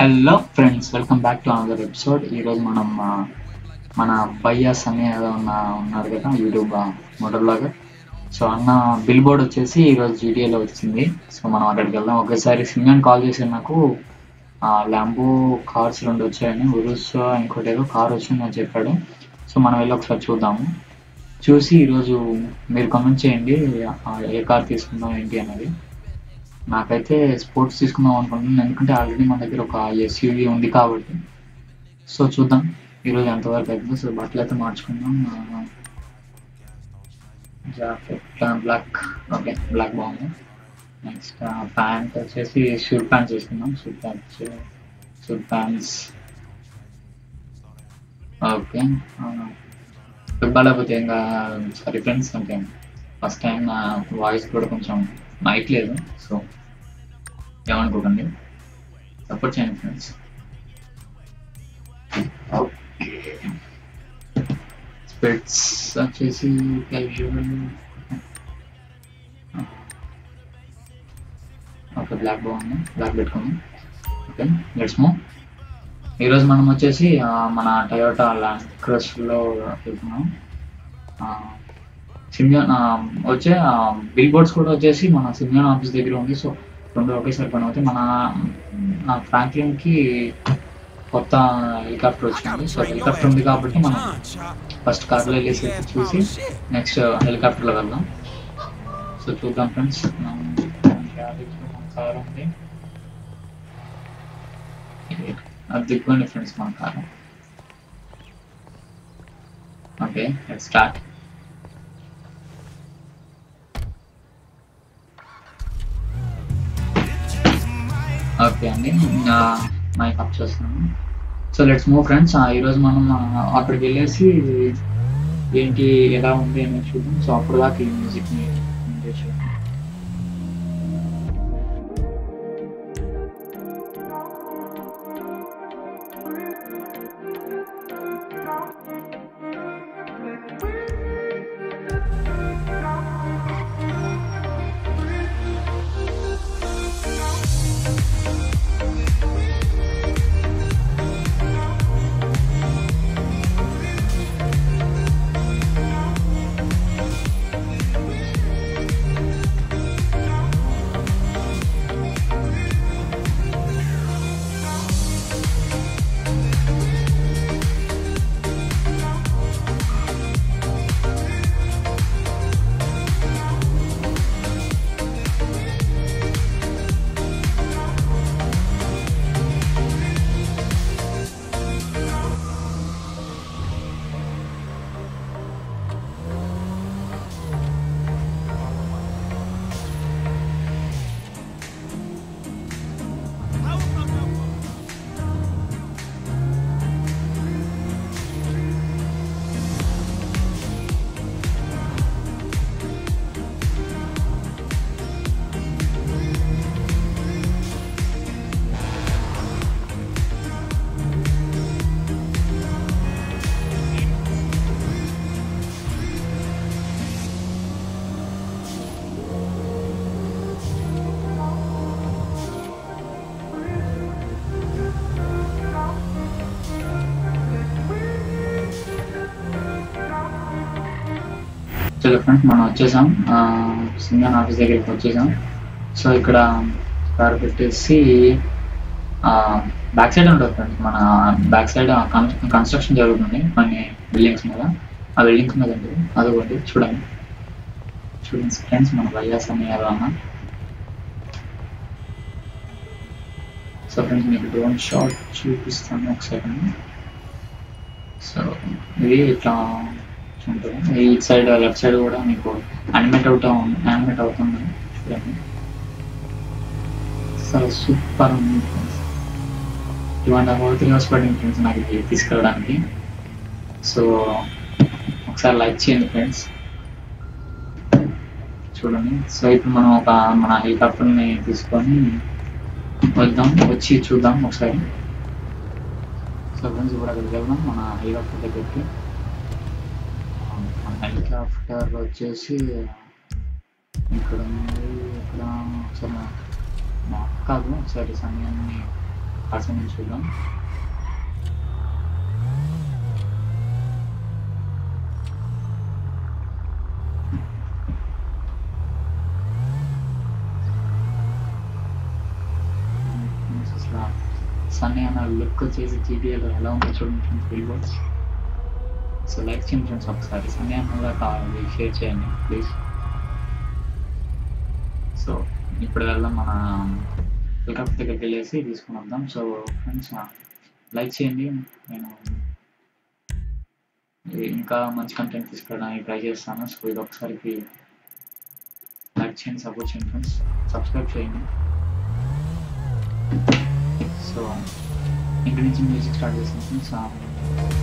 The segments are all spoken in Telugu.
Hello friends welcome back to another episode ఈరోజు మనం మన భయ్య అని ఏదో ఉన్న ఉన్నారు కదా యూట్యూబ్ మోడల్ లాగా సో అన్న బిల్ బోర్డ్ వచ్చేసి ఈరోజు జీటీఏలో వచ్చింది. సో మనం అక్కడికి వెళ్దాం. ఒకసారి సింగన్ కాల్ చేసి నాకు ల్యాంబో కార్స్ రెండు వచ్చాయని ఉరుస్ ఇంకోటి ఏదో కార్ వచ్చిందని చెప్పాడు. సో మనం వెళ్ళి ఒకసారి చూద్దాము. చూసి ఈరోజు మీరు కమెంట్ చేయండి ఏ కార్ తీసుకుందాం ఏంటి అనేది. నాకైతే స్పోర్ట్స్ తీసుకుందాం అనుకుంటున్నాను. ఎందుకంటే ఆల్రెడీ మన దగ్గర ఒక ఎస్యూవి ఉంది కాబట్టి. సో చూద్దాం. ఈరోజు ఎంతవరకు అవుతుందో. సో బట్టలు అయితే మార్చుకుందాం. జాకెట్ బ్లాక్ ఓకే బ్లాక్ బాగుంది. నెక్స్ట్ ప్యాంట్ వచ్చేసి షూట్ ప్యాంట్స్ వేసుకుందాం. Suit pants suit pants okay football అయిపోతే ఇంకా సారీ ఫ్రెండ్స్ అంటే ఫస్ట్ టైం నా వాయిస్ కూడా కొంచెం మైక్ లేదు. సో ఏమనుకోకండి సపోర్ట్ చేయండి ఫ్రెండ్స్ ఓకే స్పెట్స్ వచ్చేసి క్యాజువల్ ఓకే బ్లాక్ బాగుంది. బ్లాక్ పెట్టుకుందాం. ఓకే లెట్స్ మూవ్ ఈరోజు మనం వచ్చేసి మన టయోటా ల్యాండ్ క్రష్లో వెళ్తున్నాం. సిమ్యాన్ వచ్చే బిల్ బోర్డ్స్ కూడా వచ్చేసి మన సిమ్యాన్ ఆఫీస్ దగ్గర ఉంది. సో రెండు ఒకేసారి పని అవుతాయి మన ఫ్రాంక్లిన్కి కొత్త హెలికాప్టర్ వచ్చింది. సో హెలికాప్టర్ ఉంది కాబట్టి మనం ఫస్ట్ కార్లో వెళ్ళేసి చూసి నెక్స్ట్ హెలికాప్టర్లో వెళ్దాం. సో చూద్దాం ఫ్రెండ్స్ కార్ ఉంది. అది దిక్కుకోండి ఫ్రెండ్స్ మన కార్ ఓకే స్టార్ట్ ఓకే అండి మైక్ అప్ చేస్తున్నాను. సో లెట్స్ మూవ్ ఫ్రెండ్స్ ఈరోజు మనం అక్కడికి వెళ్ళేసి ఏంటి ఎలా ఉంది అనేది చూద్దాం. సో అప్పుడు దాకా ఈ మ్యూజిక్ని ఎంజాయ్ చలో ఫ్రెండ్స్ మనం వచ్చేసాం. సింగన్ ఆఫీస్ దగ్గరికి వచ్చేసాం. సో ఇక్కడ కార్ పెట్టేసి బ్యాక్ సైడ్ ఉంటుంది ఫ్రెండ్స్. మన బ్యాక్ సైడ్ కన్స్ట్రక్షన్ జరుగుతుంది. కొన్ని బిల్డింగ్స్ మీద. ఆ బిల్డింగ్స్ మీద ఉంటుంది. అదొకటి చూడండి. చూడండి ఫ్రెండ్స్ మన వైఎస్ అని అన్న. సో ఫ్రెండ్స్ మీకు డ్రోన్ షాట్ చూపిస్తాను. ఒక సెకండ్. సో ఇది ఇట్లా ఉంటుంది? ఈ సైడ్ లెఫ్ట్ సైడ్ కూడా మీకు అనిమేట్ అవుతా ఉంది యానిమేట్ అవుతుంది? చూడండి. సూపర్ ఉంది ఫ్రెండ్స్ టూ త్రీ అవర్స్ పడింది ఫ్రెండ్స్ నాకు ఇది తీసుకెళ్ళడానికి. సో ఒకసారి లైక్ చేయండి ఫ్రెండ్స్ చూడండి. సో ఇప్పుడు మనం ఒక మన హెలికాప్టర్ని తీసుకొని వద్దాం వచ్చి చూద్దాం ఒకసారి. సో ఫ్రెండ్స్ ఇప్పుడు అక్కడికి వెళ్దాం. మన హెలికాప్టర్ దగ్గరికి. మన హెలికాప్టర్ వచ్చేసి ఇక్కడ ఉంది ఇక్కడ ఒకసారి మ్యాప్ కాదు ఒకసారి సమయాన్ని పర్సన్ నుంచి చూద్దాం అసలు సన్నీ అన్న లుక్ వచ్చేసి జీటీఏలో ఎలా ఉందో చూడండి ఫ్రెండ్స్ బిల్బోర్డ్స్ సో లైక్ చేయండి ఫ్రెండ్స్ ఒకసారి సమయం కావాలండి కావాలి షేర్ చేయండి ప్లీజ్ సో ఇప్పుడు వెళ్దాం మన um, పికప్ దగ్గరికి వెళ్ళేసి తీసుకుని వద్దాం. సో ఫ్రెండ్స్ లైక్ చేయండి. నేను ఇంకా మంచి కంటెంట్ తీసుకురావడానికి ట్రై చేస్తాను. సో ఇది ఒకసారికి లైక్ చేయండి సపోర్ట్ చేయండి ఫ్రెండ్స్ సబ్స్క్రైబ్ చేయండి. సో ఇంటి నుంచి మ్యూజిక్ స్టార్ట్ చేస్తాను ఫ్రెండ్స్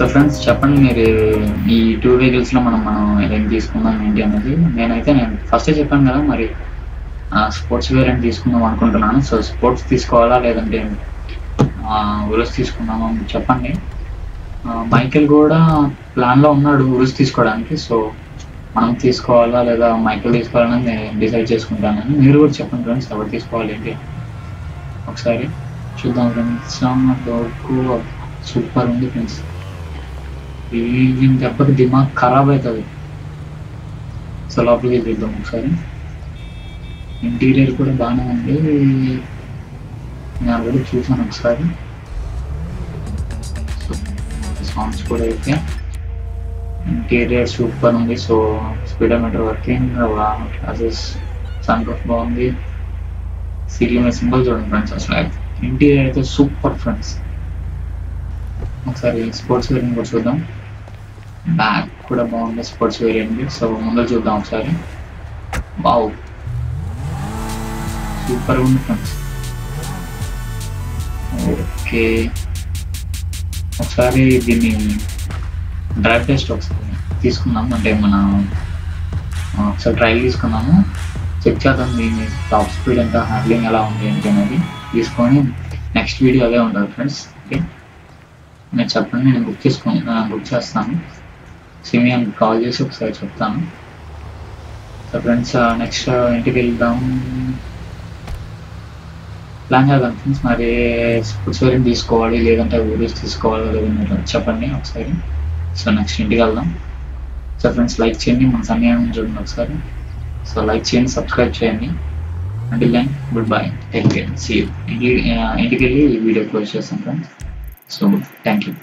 సో ఫ్రెండ్స్ చెప్పండి మీరు ఈ టూ వెహికల్స్లో మనం మనం ఏం తీసుకుందాం ఏంటి అనేది. నేనైతే నేను ఫస్ట్ చెప్పాను కదా మరి స్పోర్ట్స్ వేరియంట్ తీసుకుందాం అనుకుంటున్నాను. సో స్పోర్ట్స్ తీసుకోవాలా లేదంటే ఉరుస్ తీసుకుందామా అని చెప్పండి. మైకిల్ మైకేల్ కూడా ప్లాన్లో ఉన్నాడు ఉరుస్ తీసుకోవడానికి. సో మనం తీసుకోవాలా లేదా మైకేల్ తీసుకోవాలని నేను డిసైడ్ చేసుకుంటానని. మీరు కూడా చెప్పండి ఫ్రెండ్స్ ఎవరు తీసుకోవాలి ఏంటి? ఒకసారి చూద్దాం ఫ్రెండ్స్. సూపర్ ఉంది ఫ్రెండ్స్. ఈ దెబ్బకి దిమాగ్ ఖరాబ్ అవుతుంది సో లోపలికి వెళ్దాం ఒకసారి ఇంటీరియర్ కూడా బాగానే ఉంది నేను ఆల్రెడీ చూసాను ఒకసారి సాంగ్స్ కూడా అయితే ఇంటీరియర్ సూపర్ ఉంది so speedometer working classes sun బాగుంది సీలింగ్ మీద సింబల్ చూడండి ఫ్రెండ్స్ అసలు ఇంటీరియర్ అయితే సూపర్ ఫ్రెండ్స్ ఒకసారి స్పోర్ట్స్ వేరియంట్ కూడా చూద్దాం. బ్యాక్ కూడా బాగుంది స్పోర్ట్స్ వేరియంట్ సో ముందు చూద్దాం ఒకసారి. బావు సూపర్ ఉంది ఫ్రెండ్స్. ఓకే ఒకసారి దీన్ని డ్రైవ్ టెస్ట్ ఒకసారి తీసుకుందాం. అంటే మన ఒకసారి ట్రైల్ తీసుకున్నాము చెక్ చేద్దాం దీని టాప్ స్పీడ్ ఎంత హ్యాండ్లింగ్ ఎలా ఉంది ఏంటి అనేది. తీసుకొని నెక్స్ట్ వీడియో అదే ఉంటుంది ఫ్రెండ్స్. ఓకే మీరు చెప్పండి నేను బుక్ చేసుకొని బుక్ చేస్తాను. సిమియన్ కాల్ చేసి ఒకసారి చెప్తాను. సో ఫ్రెండ్స్ నెక్స్ట్ ఇంటికి వెళ్దాం. ప్లాన్ చేద్దాం ఫ్రెండ్స్ మరి స్పోర్ట్స్ వేరియంట్ తీసుకోవాలి లేదంటే వీడియోస్ తీసుకోవాలి లేదంటే చెప్పండి ఒకసారి. సో నెక్స్ట్ ఇంటికి వెళ్దాం. సో ఫ్రెండ్స్ లైక్ చేయండి మన సమయం చూడండి ఒకసారి. సో లైక్ చేయండి సబ్స్క్రైబ్ చేయండి. అంటే then good bye take care see ఇంటికి ఇంటికి వెళ్ళి ఈ వీడియో క్లోజ్ చేస్తాం ఫ్రెండ్స్ So thank you.